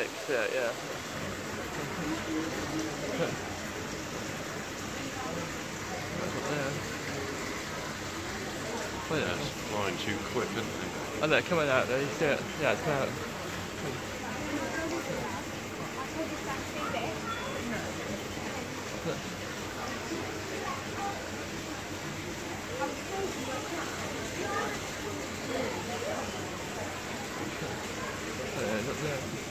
X, yeah, yeah. Oh yeah. That's flying too quick, isn't it? Oh, they're coming out there, you see it? Yeah, it's coming out. Yeah, look there.